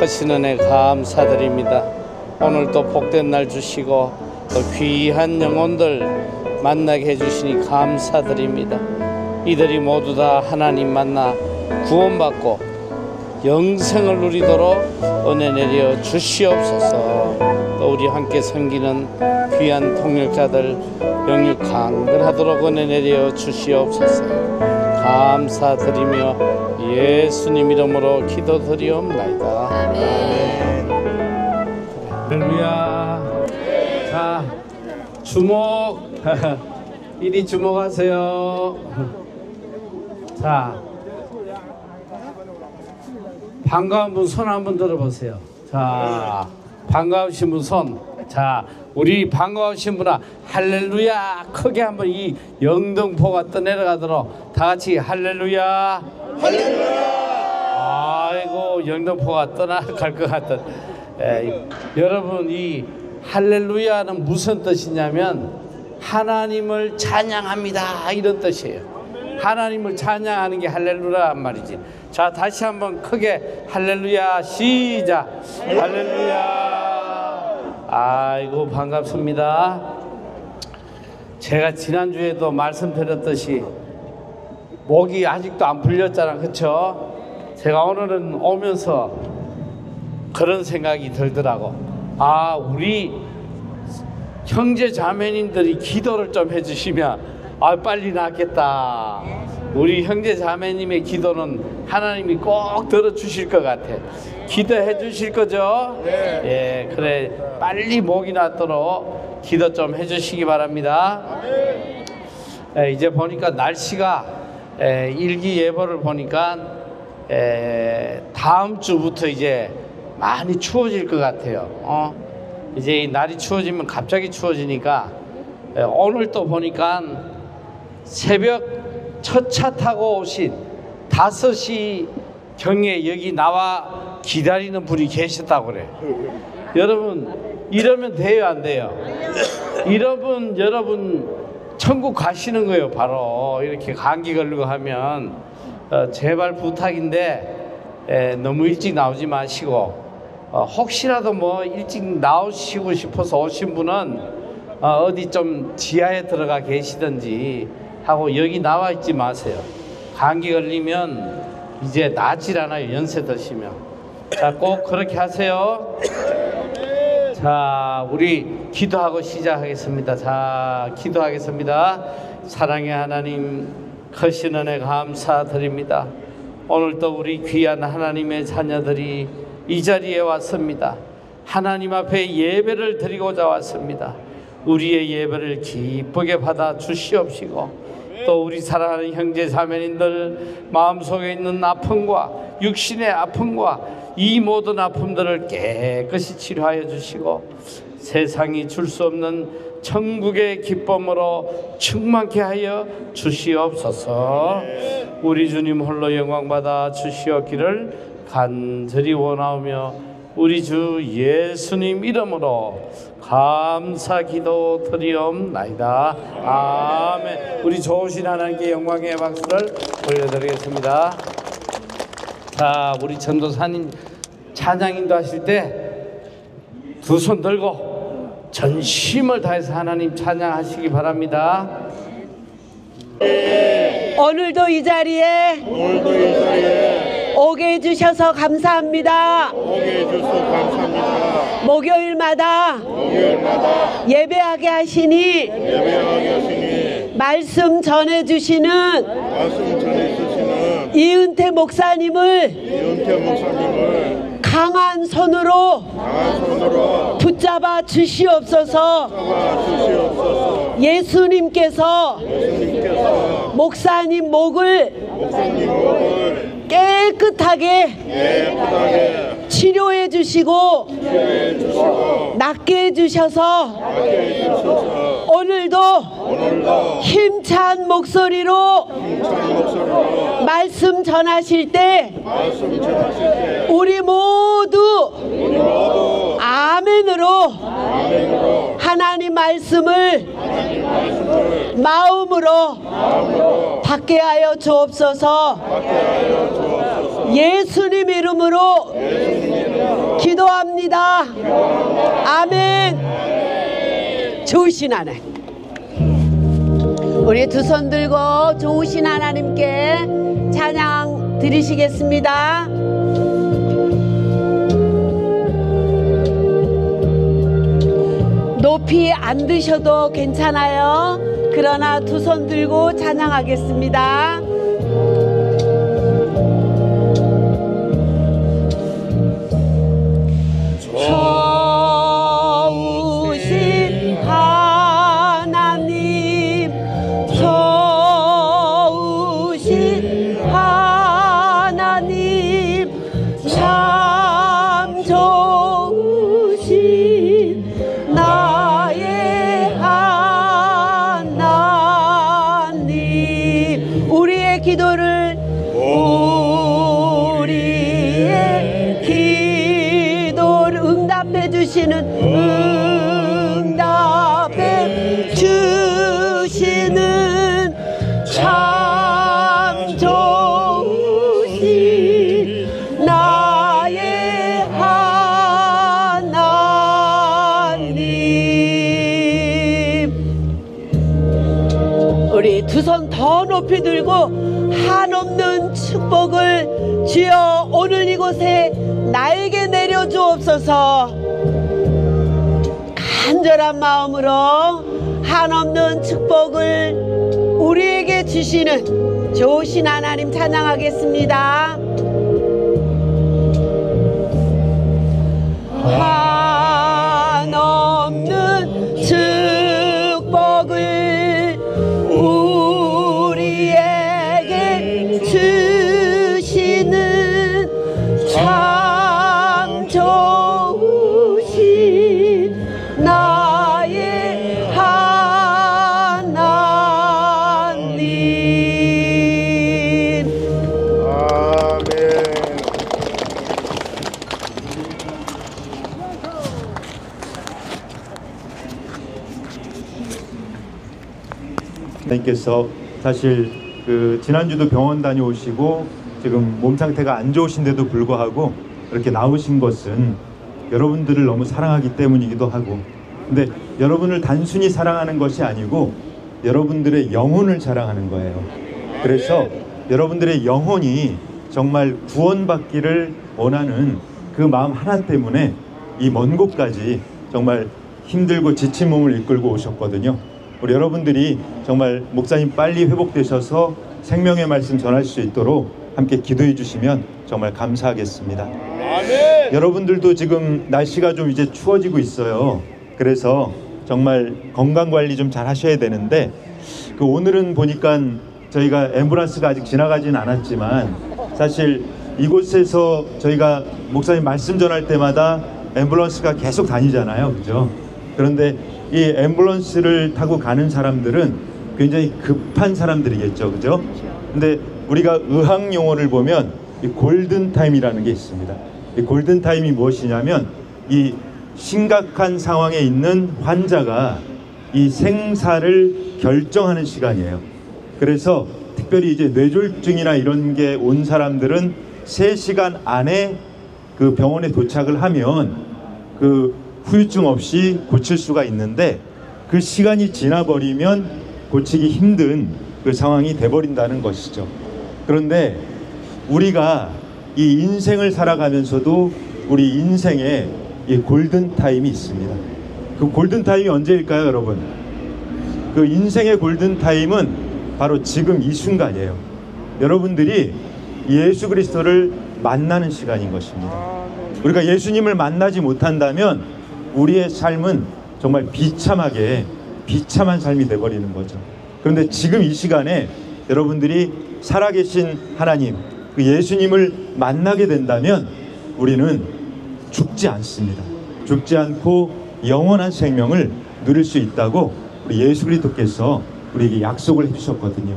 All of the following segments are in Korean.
크신 은혜 감사드립니다. 오늘도 복된 날 주시고 또 귀한 영혼들 만나게 해주시니 감사드립니다. 이들이 모두 다 하나님 만나 구원받고 영생을 누리도록 은혜 내려 주시옵소서. 또 우리 함께 섬기는 귀한 통역자들 영육 강건하도록 은혜 내려 주시옵소서. 감사드리며 예수님 이름으로 기도드리옵나이다. 할렐루야. 자, 주목. 이리 주목하세요. 자, 반가운 분 손 한번 들어보세요. 자, 반가우신 분 손. 자, 우리 반가우신 분아 할렐루야 크게 한번 이 영등포가 떠내려가도록 다 같이 할렐루야. 아이고 영등포가 떠나갈 것 같은. 에, 여러분 이 할렐루야는 무슨 뜻이냐면 하나님을 찬양합니다 이런 뜻이에요. 하나님을 찬양하는 게 할렐루야란 말이지. 자 다시 한번 크게 할렐루야 시작. 할렐루야. 아이고 반갑습니다. 제가 지난주에도 말씀드렸듯이 목이 아직도 안 풀렸잖아, 그렇죠? 제가 오늘은 오면서 그런 생각이 들더라고. 아, 우리 형제 자매님들이 기도를 좀 해주시면 아 빨리 낫겠다. 우리 형제 자매님의 기도는 하나님이 꼭 들어주실 것 같아. 기도해 주실 거죠? 네. 예, 그래 빨리 목이 낫도록 기도 좀 해주시기 바랍니다. 에, 이제 보니까 날씨가 에, 일기 예보를 보니까 에, 다음 주부터 이제 많이 추워질 것 같아요. 어? 이제 이 날이 추워지면 갑자기 추워지니까 에, 오늘 또 보니까 새벽 첫 차 타고 오신 5시 경에 여기 나와 기다리는 분이 계셨다고 그래. 여러분 이러면 돼요 안 돼요? 이러분 여러분 천국 가시는 거예요 바로. 이렇게 감기 걸리고 하면 어, 제발 부탁인데 에, 너무 일찍 나오지 마시고 어, 혹시라도 뭐 일찍 나오시고 싶어서 오신 분은 어, 어디 좀 지하에 들어가 계시든지 하고 여기 나와 있지 마세요. 감기 걸리면 이제 낫질 않아요 연세 드시면. 자 꼭 그렇게 하세요 자, 우리 기도하고 시작하겠습니다. 자, 기도하겠습니다. 사랑의 하나님, 크신 은혜 감사드립니다. 오늘도 우리 귀한 하나님의 자녀들이 이 자리에 왔습니다. 하나님 앞에 예배를 드리고자 왔습니다. 우리의 예배를 기쁘게 받아 주시옵시고 또 우리 사랑하는 형제 자매님들 마음속에 있는 아픔과 육신의 아픔과 이 모든 아픔들을 깨끗이 치료하여 주시고 세상이 줄 수 없는 천국의 기쁨으로 충만케 하여 주시옵소서. 우리 주님 홀로 영광 받아 주시옵기를 간절히 원하오며 우리 주 예수님 이름으로 감사 기도 드리옵나이다. 아멘. 우리 좋으신 하나님께 영광의 박수를 올려드리겠습니다. 자, 우리 전도사님 찬양인도 하실 때 두 손 들고 전심을 다해서 하나님 찬양하시기 바랍니다. 오늘도 이 자리에 오늘도 이 자리에 오게 해주셔서 감사합니다. 오게 해주셔서 감사합니다. 목요일마다 목요일마다 예배하게 하시니 예배하게 하시니 말씀 전해주시는 말씀 전해주시는 이은태 목사님을 이은태 목사님을 강한 손으로 강한 손으로 붙잡아 주시옵소서 잡아 주시옵소서 예수님께서 예수님께서 목사님 목을 목사님 목을 깨끗하게 깨끗하게 치료해 주시고 치료해 주시고 낫게 해 주셔서 낫게 해주셔서 오늘도 오늘도 힘찬 목소리로 힘찬 목소리로 말씀 전하실 때 말씀 전하실 때 우리 모두 우리 모두 아멘으로 아멘으로 하나님 말씀을 하나님 말씀을 마음으로 마음으로 받게 하여 주옵소서 하여 주옵소서 예수님 이름으로 기도합니다. 아멘. 좋으신 하나님. 우리 두 손 들고 좋으신 하나님께 찬양 드리시겠습니다. 높이 안 드셔도 괜찮아요. 그러나 두 손 들고 찬양하겠습니다. 좋 우리 두 손 더 높이 들고 한없는 축복을 주여 오늘 이곳에 나에게 내려주옵소서 간절한 마음으로 한없는 축복을 우리에게 주시는 좋으신 하나님 찬양하겠습니다. 한 하나님께서 사실 그 지난주도 병원 다녀오시고 지금 몸 상태가 안 좋으신데도 불구하고 이렇게 나오신 것은 여러분들을 너무 사랑하기 때문이기도 하고 근데 여러분을 단순히 사랑하는 것이 아니고 여러분들의 영혼을 사랑하는 거예요. 그래서 여러분들의 영혼이 정말 구원받기를 원하는 그 마음 하나 때문에 이 먼 곳까지 정말 힘들고 지친 몸을 이끌고 오셨거든요. 우리 여러분들이 정말 목사님 빨리 회복되셔서 생명의 말씀 전할 수 있도록 함께 기도해 주시면 정말 감사하겠습니다. 여러분들도 지금 날씨가 좀 이제 추워지고 있어요. 그래서 정말 건강 관리 좀 잘 하셔야 되는데 그 오늘은 보니까 저희가 앰뷸런스가 아직 지나가진 않았지만 사실 이곳에서 저희가 목사님 말씀 전할 때마다 앰뷸런스가 계속 다니잖아요. 그죠? 그런데 이 앰뷸런스를 타고 가는 사람들은 굉장히 급한 사람들이겠죠. 그죠? 근데 우리가 의학 용어를 보면 이 골든 타임이라는 게 있습니다. 이 골든 타임이 무엇이냐면 이 심각한 상황에 있는 환자가 이 생사를 결정하는 시간이에요. 그래서 특별히 이제 뇌졸중이나 이런 게 온 사람들은 3시간 안에 그 병원에 도착을 하면 그 후유증 없이 고칠 수가 있는데 그 시간이 지나버리면 고치기 힘든 그 상황이 돼버린다는 것이죠. 그런데 우리가 이 인생을 살아가면서도 우리 인생에 이 골든 타임이 있습니다. 그 골든 타임이 언제일까요, 여러분? 그 인생의 골든 타임은 바로 지금 이 순간이에요. 여러분들이 예수 그리스도를 만나는 시간인 것입니다. 우리가 예수님을 만나지 못한다면 우리의 삶은 정말 비참하게 비참한 삶이 돼버리는 거죠. 그런데 지금 이 시간에 여러분들이 살아계신 하나님, 그 예수님을 만나게 된다면 우리는 죽지 않습니다. 죽지 않고 영원한 생명을 누릴 수 있다고 우리 예수 그리스도께서 우리에게 약속을 해주셨거든요.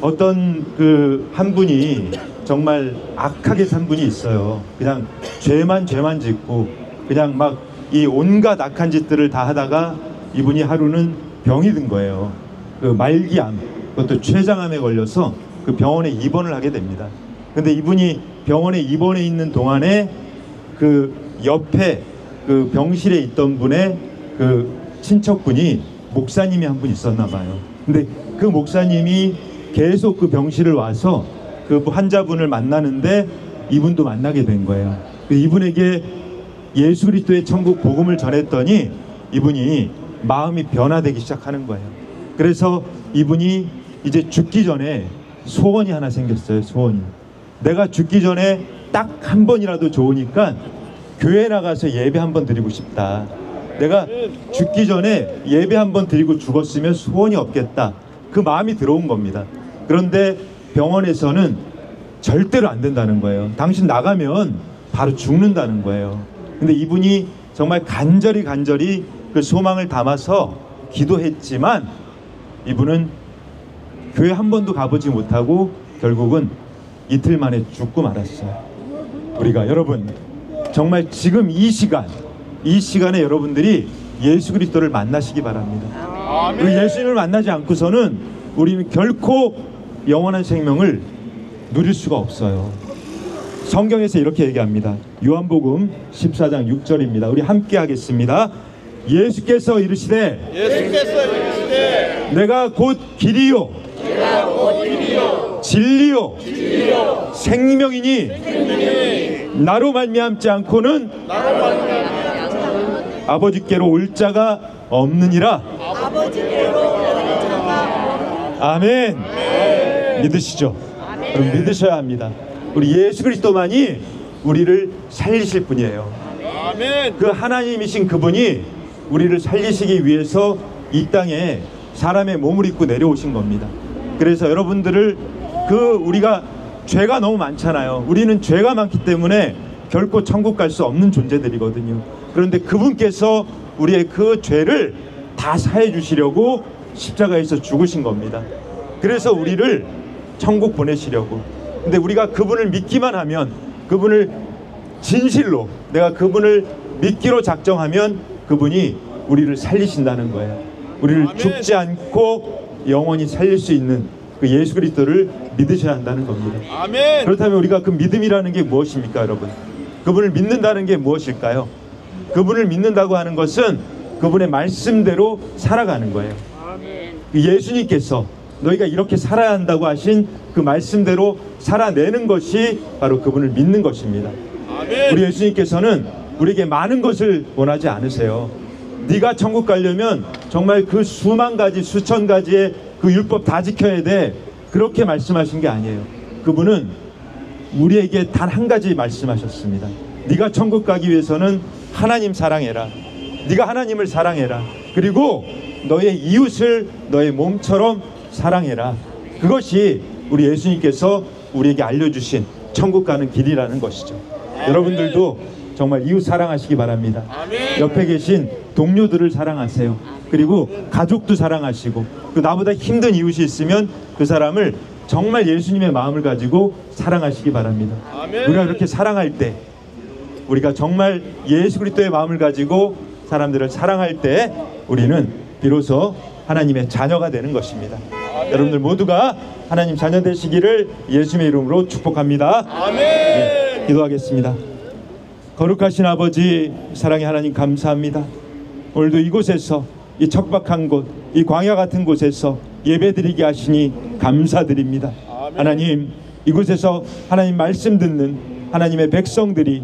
어떤 그 한 분이 정말 악하게 산 분이 있어요. 그냥 죄만 죄만 짓고 그냥 막 이 온갖 악한 짓들을 다 하다가 이분이 하루는 병이 든 거예요. 그 말기암, 그것도 췌장암에 걸려서 그 병원에 입원을 하게 됩니다. 근데 이분이 병원에 입원해 있는 동안에 그 옆에 그 병실에 있던 분의 그 친척분이 목사님이 한 분 있었나 봐요. 근데 그 목사님이 계속 그 병실을 와서 그 환자분을 만나는데 이분도 만나게 된 거예요. 그 이분에게 예수 그리스도의 천국 복음을 전했더니 이분이 마음이 변화되기 시작하는 거예요. 그래서 이분이 이제 죽기 전에 소원이 하나 생겼어요. 소원이. 내가 죽기 전에 딱 한 번이라도 좋으니까 교회 나가서 예배 한 번 드리고 싶다. 내가 죽기 전에 예배 한 번 드리고 죽었으면 소원이 없겠다. 그 마음이 들어온 겁니다. 그런데 병원에서는 절대로 안 된다는 거예요. 당신 나가면 바로 죽는다는 거예요. 근데 이분이 정말 간절히 간절히 그 소망을 담아서 기도했지만 이분은 교회 한 번도 가보지 못하고 결국은 이틀 만에 죽고 말았어요. 우리가 여러분 정말 지금 이 시간 이 시간에 여러분들이 예수 그리스도를 만나시기 바랍니다. 그 예수님을 만나지 않고서는 우리는 결코 영원한 생명을 누릴 수가 없어요. 성경에서 이렇게 얘기합니다. 요한복음 14장 6절입니다. 우리 함께 하겠습니다. 예수께서 이르시되 예수께서 이르시되 내가 곧 길이요 진리요 생명이니 나로 말미암지 않고는 아버지께로 올 자가 없느니라. 아멘. 믿으시죠? 여러분 믿으셔야 합니다 우리 예수 그리스도만이 우리를 살리실 분이에요 아멘 그 하나님이신 그분이 우리를 살리시기 위해서 이 땅에 사람의 몸을 입고 내려오신 겁니다. 그래서 여러분들을 그 우리가 죄가 너무 많잖아요. 우리는 죄가 많기 때문에 결코 천국 갈 수 없는 존재들이거든요. 그런데 그분께서 우리의 그 죄를 다 사해 주시려고 십자가에서 죽으신 겁니다. 그래서 우리를 천국 보내시려고. 근데 우리가 그분을 믿기만 하면 그분을 진실로 내가 그분을 믿기로 작정하면 그분이 우리를 살리신다는 거예요. 우리를 아멘. 죽지 않고 영원히 살릴 수 있는 그 예수 그리스도를 믿으셔야 한다는 겁니다. 아멘 그렇다면 우리가 그 믿음이라는 게 무엇입니까, 여러분? 그분을 믿는다는 게 무엇일까요? 그분을 믿는다고 하는 것은 그분의 말씀대로 살아가는 거예요. 그 예수님께서 너희가 이렇게 살아야 한다고 하신 그 말씀대로 살아내는 것이 바로 그분을 믿는 것입니다. 우리 예수님께서는 우리에게 많은 것을 원하지 않으세요. 네가 천국 가려면 정말 그 수만 가지 수천 가지의 그 율법 다 지켜야 돼. 그렇게 말씀하신 게 아니에요. 그분은 우리에게 단 한 가지 말씀하셨습니다. 네가 천국 가기 위해서는 하나님 사랑해라. 네가 하나님을 사랑해라. 그리고 너의 이웃을 너의 몸처럼 사랑해라. 그것이 우리 예수님께서 우리에게 알려주신 천국 가는 길이라는 것이죠. 여러분들도 정말 이웃 사랑하시기 바랍니다. 아멘. 옆에 계신 동료들을 사랑하세요. 그리고 가족도 사랑하시고 그 나보다 힘든 이웃이 있으면 그 사람을 정말 예수님의 마음을 가지고 사랑하시기 바랍니다. 아멘. 우리가 그렇게 사랑할 때 우리가 정말 예수 그리스도의 마음을 가지고 사람들을 사랑할 때 우리는 비로소 하나님의 자녀가 되는 것입니다. 여러분들 모두가 하나님 자녀 되시기를 예수님의 이름으로 축복합니다. 아멘 네, 기도하겠습니다. 거룩하신 아버지 사랑의 하나님 감사합니다. 오늘도 이곳에서 이 척박한 곳, 이 광야 같은 곳에서 예배드리게 하시니 감사드립니다. 하나님 이곳에서 하나님 말씀 듣는 하나님의 백성들이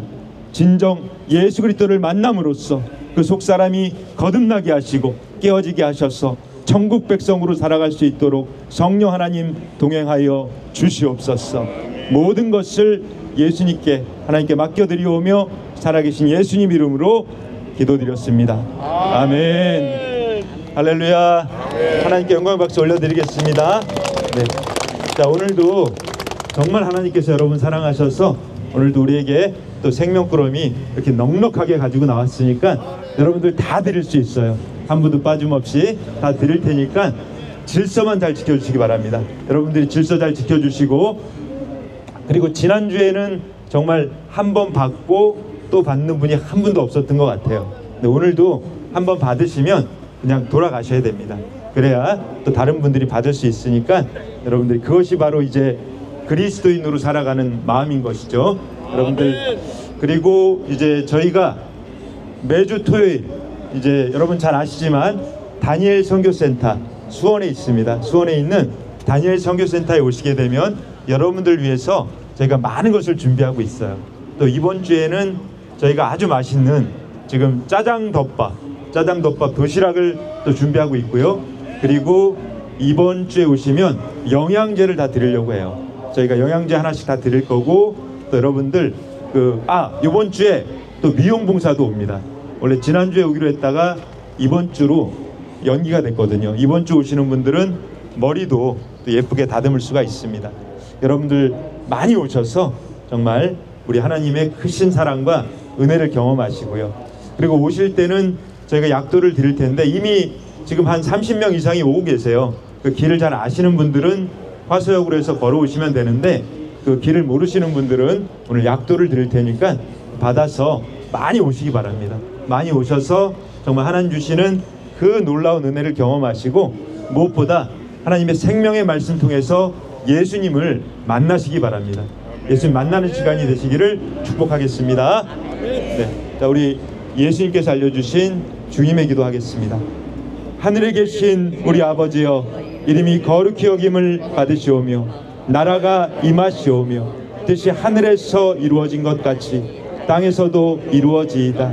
진정 예수 그리스도를 만남으로써 그 속 사람이 거듭나게 하시고 깨어지게 하셔서 천국 백성으로 살아갈 수 있도록 성령 하나님 동행하여 주시옵소서. 모든 것을 예수님께 하나님께 맡겨드리오며 살아계신 예수님 이름으로 기도드렸습니다. 아멘. 할렐루야. 하나님께 영광 박수 올려드리겠습니다. 네. 자 오늘도 정말 하나님께서 여러분 사랑하셔서 오늘도 우리에게 또 생명꾸러미 이렇게 넉넉하게 가지고 나왔으니까 여러분들 다 드릴 수 있어요. 한 분도 빠짐없이 다 드릴 테니까 질서만 잘 지켜주시기 바랍니다. 여러분들이 질서 잘 지켜주시고 그리고 지난주에는 정말 한 번 받고 또 받는 분이 한 분도 없었던 것 같아요. 근데 오늘도 한 번 받으시면 그냥 돌아가셔야 됩니다. 그래야 또 다른 분들이 받을 수 있으니까 여러분들이 그것이 바로 이제 그리스도인으로 살아가는 마음인 것이죠. 여러분들 그리고 이제 저희가 매주 토요일 이제 여러분 잘 아시지만 다니엘 선교센터 수원에 있습니다. 수원에 있는 다니엘 선교센터에 오시게 되면 여러분들 위해서 저희가 많은 것을 준비하고 있어요. 또 이번 주에는 저희가 아주 맛있는 지금 짜장 덮밥, 짜장 덮밥 도시락을 또 준비하고 있고요. 그리고 이번 주에 오시면 영양제를 다 드리려고 해요. 저희가 영양제 하나씩 다 드릴 거고 또 여러분들 그 아 이번 주에 또 미용 봉사도 옵니다. 원래 지난 주에 오기로 했다가 이번 주로 연기가 됐거든요. 이번 주 오시는 분들은 머리도 또 예쁘게 다듬을 수가 있습니다. 여러분들 많이 오셔서 정말 우리 하나님의 크신 사랑과 은혜를 경험하시고요. 그리고 오실 때는 저희가 약도를 드릴 텐데 이미 지금 한 30명 이상이 오고 계세요. 그 길을 잘 아시는 분들은 화소역으로 해서 걸어오시면 되는데 그 길을 모르시는 분들은 오늘 약도를 드릴 테니까 받아서 많이 오시기 바랍니다. 많이 오셔서 정말 하나님 주시는 그 놀라운 은혜를 경험하시고 무엇보다 하나님의 생명의 말씀 통해서 예수님을 만나시기 바랍니다. 예수님 만나는 시간이 되시기를 축복하겠습니다. 네. 자, 우리 예수님께서 알려주신 주님의 기도하겠습니다. 하늘에 계신 우리 아버지여 이름이 거룩히 여김을 받으시오며 나라가 임하시오며 뜻이 하늘에서 이루어진 것 같이 땅에서도 이루어지이다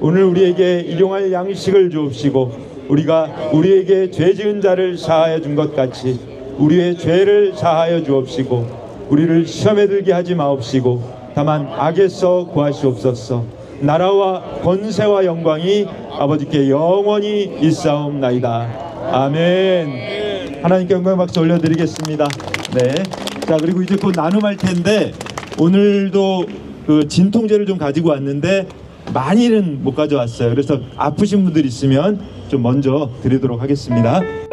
오늘 우리에게 일용할 양식을 주옵시고 우리가 우리에게 죄 지은 자를 사하여 준 것 같이 우리의 죄를 사하여 주옵시고 우리를 시험에 들게 하지 마옵시고 다만 악에서 구하시옵소서 나라와 권세와 영광이 아버지께 영원히 있사옵나이다. 아멘. 하나님께 영광 박수 올려드리겠습니다. 네. 자 그리고 이제 곧 나눔할 텐데 오늘도 그 진통제를 좀 가지고 왔는데 많이는 못 가져왔어요. 그래서 아프신 분들 있으면 좀 먼저 드리도록 하겠습니다.